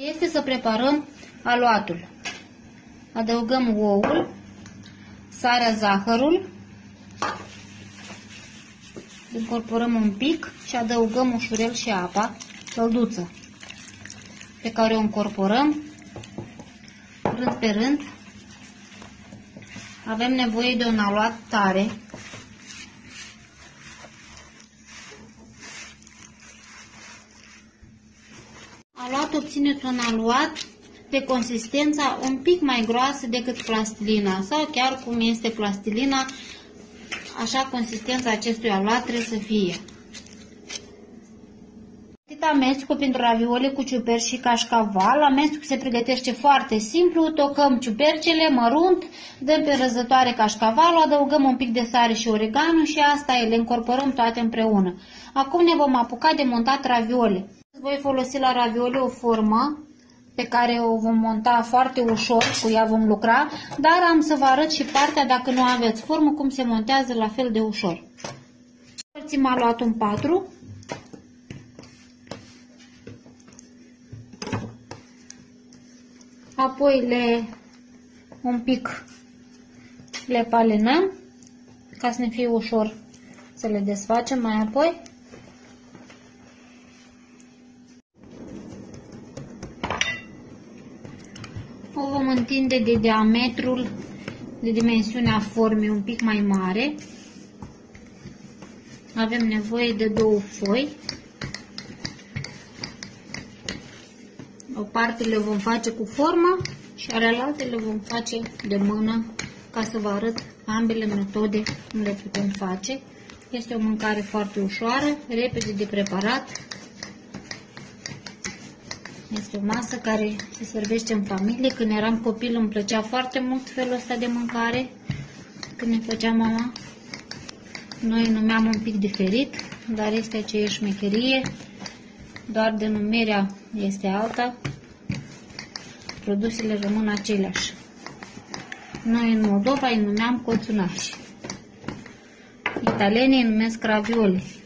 Este să preparăm aluatul. Adăugăm oul, sarea, zahărul, incorporăm un pic și adăugăm ușurel și apa călduță pe care o incorporăm rând pe rând. Avem nevoie de un aluat tare Aluat obțineți un aluat de consistența un pic mai groasă decât plastilina sau chiar cum este plastilina, așa consistența acestui aluat trebuie să fie. Amestecul pentru ravioli cu ciuperci și cașcaval. Amestecul se pregătește foarte simplu. Tocăm ciupercele mărunt, dăm pe răzătoare cașcavalul, adăugăm un pic de sare și oregano și asta e, le incorporăm toate împreună. Acum ne vom apuca de montat ravioli. Voi folosi la ravioli o formă pe care o vom monta foarte ușor, cu ea vom lucra, dar am să vă arăt și partea, dacă nu aveți formă, cum se montează la fel de ușor. Părțim aluatul în 4. Apoi le un pic le palinăm ca să ne fie ușor să le desfacem mai apoi. O vom întinde de diametrul, de dimensiunea formei un pic mai mare. Avem nevoie de două foi. O parte le vom face cu forma și alelalte le vom face de mână ca să vă arăt ambele metode cum le putem face. Este o mâncare foarte ușoară, repede de preparat este o masă care se servește în familie. Când eram copil îmi plăcea foarte mult felul ăsta de mâncare. Când ne făcea mama, noi numeam un pic diferit, dar este aceeași șmecherie. Doar denumirea este alta. Produsele rămân aceleași. Noi în Moldova îi numeam coțunași. Italienii îi numesc ravioli.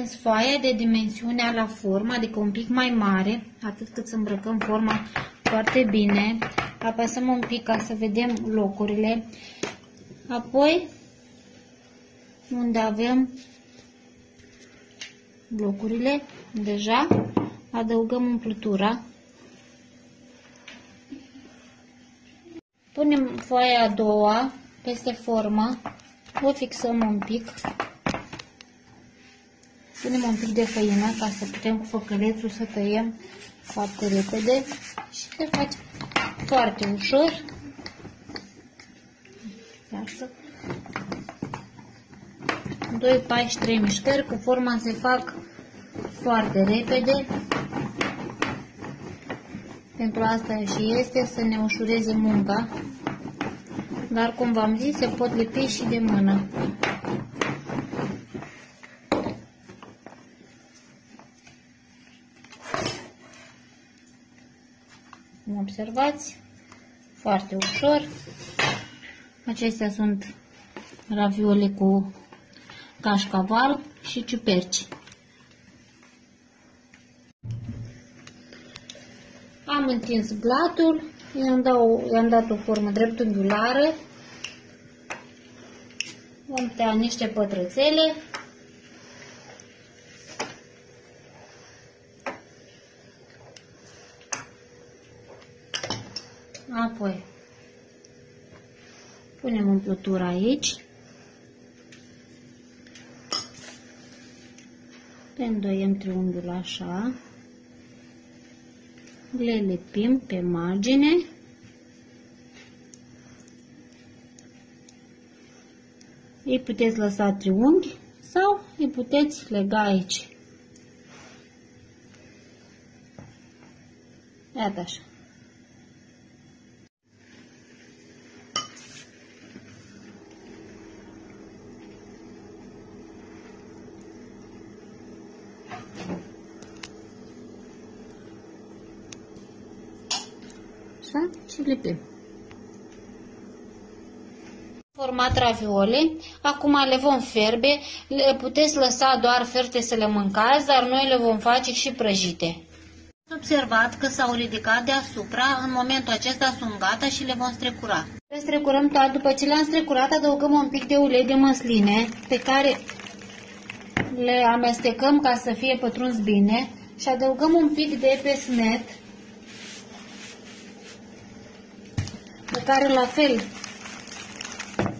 Întins foaia de dimensiunea la formă, adică un pic mai mare, atât cât să îmbrăcăm forma foarte bine. Apăsăm un pic ca să vedem locurile. Apoi, unde avem blocurile, deja, adăugăm umplutura. Punem foaia a doua peste formă, o fixăm un pic Punem un pic de făină ca să putem cu făcălețul să tăiem foarte repede și le facem foarte ușor. Iată. 2 pași, 3 mișcări, cu forma se fac foarte repede. Pentru asta și este să ne ușureze munca. Dar, cum v-am zis, se pot lipi și de mână. Cum observați, foarte ușor. Acestea sunt ravioli cu cașcaval și ciuperci. Am întins blatul, i-am dat, dat o formă dreptunghiulară, vom tăia niște pătrățele Apoi punem umplutura aici. Le îndoiem triunghiul așa. Le lipim pe margine. Îi puteți lăsa triunghi sau îi puteți lega aici. Iată așa. Așa și lipim. Format ravioli, acum le vom ferbe, le puteți lăsa doar ferte să le mâncați, dar noi le vom face și prăjite. Observat că s-au ridicat deasupra, în momentul acesta sunt gata și le vom strecura. Le strecurăm toate, după ce le-am strecurat adăugăm un pic de ulei de măsline pe care le amestecăm ca să fie pătruns bine și adăugăm un pic de pesmet pe care la fel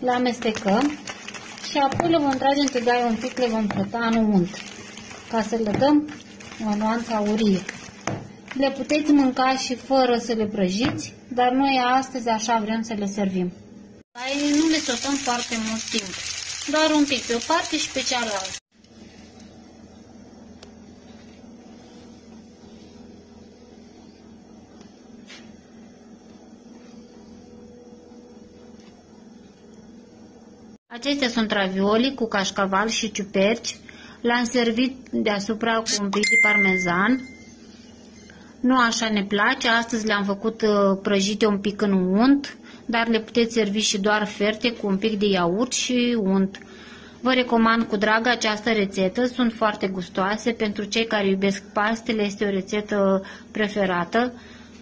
le amestecăm și apoi le vom trage în tigaie un pic, le vom făta în unt ca să le dăm o nuanță aurie. Le puteți mânca și fără să le prăjiți, dar noi astăzi așa vrem să le servim. Aici nu le sotăm foarte mult timp, doar un pic pe o parte și pe cealaltă. Acestea sunt ravioli cu cașcaval și ciuperci. L-am servit deasupra cu un pic de parmezan. Nu așa ne place, astăzi le-am făcut uh, prăjite un pic în unt, dar le puteți servi și doar ferte cu un pic de iaurt și unt. Vă recomand cu drag această rețetă, sunt foarte gustoase, pentru cei care iubesc pastele este o rețetă preferată.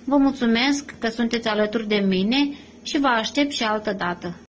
Vă mulțumesc că sunteți alături de mine și vă aștept și altă dată.